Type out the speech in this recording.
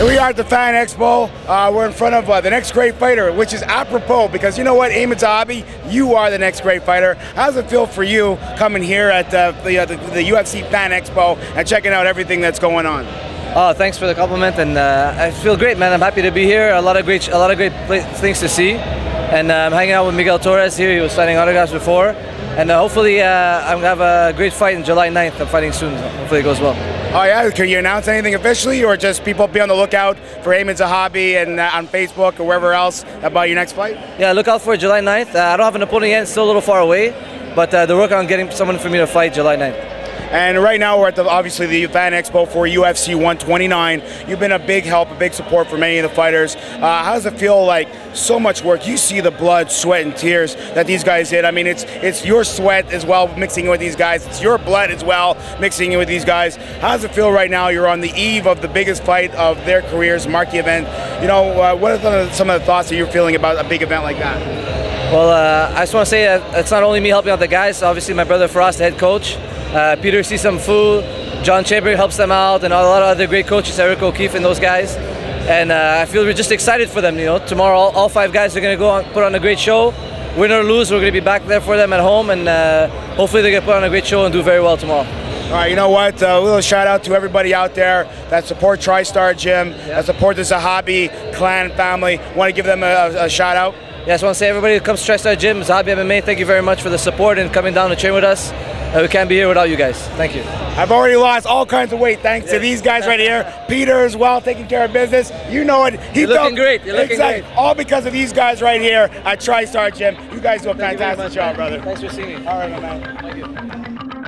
Here we are at the Fan Expo. Uh, we're in front of uh, the next great fighter, which is apropos because you know what, Aiemann Zahabi, you are the next great fighter. How does it feel for you coming here at uh, the, the, the UFC Fan Expo and checking out everything that's going on? Oh, thanks for the compliment, and uh, I feel great, man. I'm happy to be here. A lot of great, a lot of great things to see, and uh, I'm hanging out with Miguel Torres here. He was signing autographs before, and uh, hopefully I'm gonna have a great fight on July 9th. I'm fighting soon. Hopefully it goes well. Oh yeah, can you announce anything officially, or just people be on the lookout for Aiemann Zahabi and uh, on Facebook or wherever else about your next fight? Yeah, look out for July 9th. Uh, I don't have an opponent yet; it's still a little far away, but uh, they're working on getting someone for me to fight July 9th. And right now we're at the obviously the Fan Expo for UFC 129. You've been a big help, a big support for many of the fighters. Uh, how does it feel like so much work? You see the blood, sweat, and tears that these guys did. I mean, it's it's your sweat as well mixing with these guys. It's your blood as well mixing with these guys. How does it feel right now? You're on the eve of the biggest fight of their careers, marquee event. You know, uh, what are some of the thoughts that you're feeling about a big event like that? Well, uh, I just want to say that it's not only me helping out the guys. Obviously, my brother Firas, the head coach. Uh, Peter Sisamfu, John Chamber helps them out, and a lot of other great coaches, Eric O'Keefe and those guys. And uh, I feel we're just excited for them. You know, tomorrow all, all five guys are going to go on, put on a great show. Win or lose, we're going to be back there for them at home, and uh, hopefully they're going to put on a great show and do very well tomorrow. All right, you know what? Uh, a little shout out to everybody out there that support TriStar Gym, yeah. that support the Zahabi clan family. Want to give them a, a shout out? Yeah, I just want to say everybody who comes to TriStar Gym, Zahabi MMA, thank you very much for the support and coming down to train with us. We can't be here without you guys. Thank you. I've already lost all kinds of weight thanks yeah. to these guys right here. Peter as well, taking care of business. You know it. He You're looking great. You're looking exactly, great. All because of these guys right here at TriStar Gym. You guys do a fantastic job, brother. Thanks for seeing me. All right, my man. Thank you.